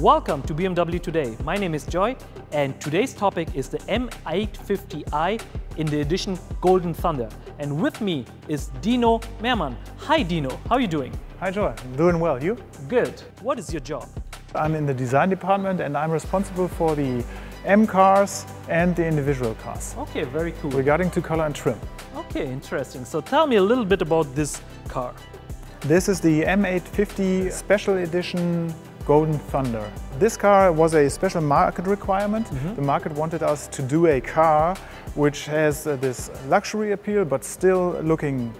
Welcome to BMW Today. My name is Joy and today's topic is the M850i in the edition Golden Thunder. And with me is Dino Mehrmann. Hi Dino, how are you doing? Hi Joy, I'm doing well. You? Good. What is your job? I'm in the design department and I'm responsible for the M cars and the individual cars. Okay, very cool. Regarding to color and trim. Okay, interesting. So tell me a little bit about this car. This is the M850 Special Edition Golden Thunder. This car was a special market requirement. Mm -hmm. The market wanted us to do a car which has uh, this luxury appeal but still looking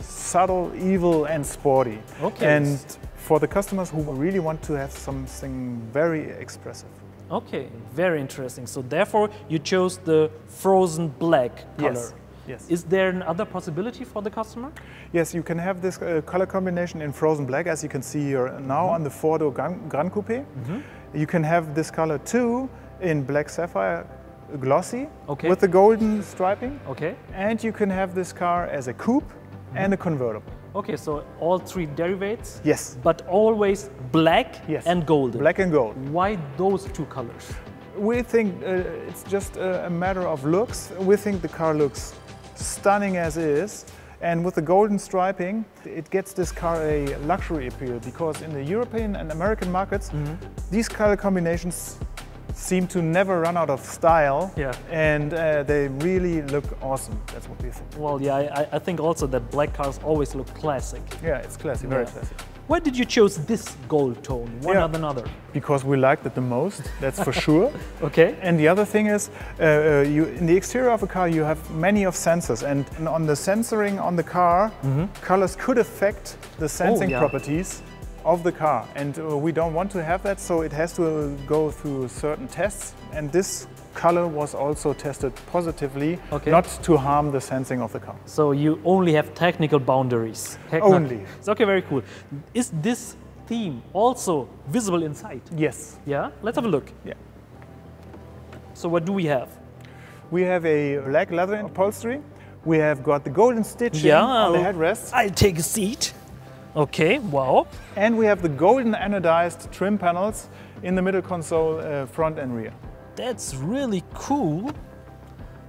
subtle, evil and sporty. Okay. And for the customers who really want to have something very expressive. Okay, very interesting. So therefore you chose the frozen black color. Yes. Yes. Is there another possibility for the customer? Yes, you can have this uh, color combination in frozen black, as you can see here now mm -hmm. on the four-door Gran Coupe. Mm -hmm. You can have this color too in black sapphire glossy okay. with the golden striping. Okay. And you can have this car as a coupe mm -hmm. and a convertible. Okay, so all three derivatives? Yes. But always black yes. and golden? Black and gold. Why those two colors? We think uh, it's just a matter of looks. We think the car looks stunning as is. And with the golden striping, it gets this car a luxury appeal because in the European and American markets, mm -hmm. these color combinations seem to never run out of style yeah. and uh, they really look awesome. That's what we think. Well, yeah, I, I, think also that black cars always look classic. Yeah, it's classic, very classic. Why did you choose this gold tone, one yeah, other another? Because we liked it the most, that's for sure. okay. And the other thing is, uh, uh, you, in the exterior of a car you have many of sensors and on the sensoring on the car, mm -hmm. colors could affect the sensing oh, yeah. properties of the car and uh, we don't want to have that so it has to go through certain tests and this color was also tested positively, okay. not to harm the sensing of the car. So you only have technical boundaries? only. It's okay, very cool. Is this theme also visible inside? Yes. Yeah? Let's have a look. Yeah. So what do we have? We have a black leather upholstery. We have got the golden stitching yeah, on the headrests. I'll take a seat. Okay, wow. And we have the golden anodized trim panels in the middle console, uh, front and rear. That's really cool.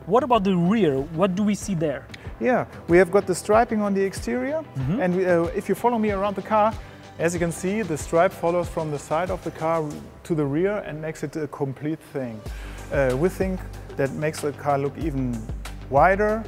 What about the rear? What do we see there? Yeah, we have got the striping on the exterior. Mm -hmm. And we, uh, if you follow me around the car, as you can see, the stripe follows from the side of the car to the rear and makes it a complete thing. Uh, we think that makes the car look even wider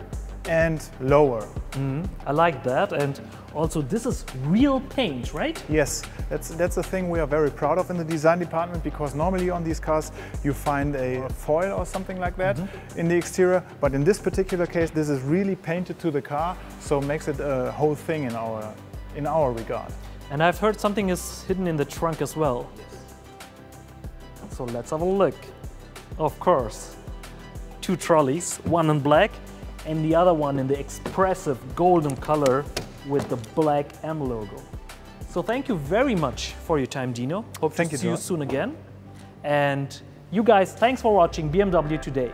and lower. Mm, I like that. And also this is real paint, right? Yes, that's, that's a thing we are very proud of in the design department because normally on these cars you find a foil or something like that mm -hmm. in the exterior. But in this particular case, this is really painted to the car, so makes it a whole thing in our, in our regard. And I've heard something is hidden in the trunk as well. Yes. So let's have a look. Of course, two trolleys, one in black and the other one in the expressive golden color with the black M logo. So thank you very much for your time, Dino. Hope thank to you, see you soon again. And you guys, thanks for watching BMW Today.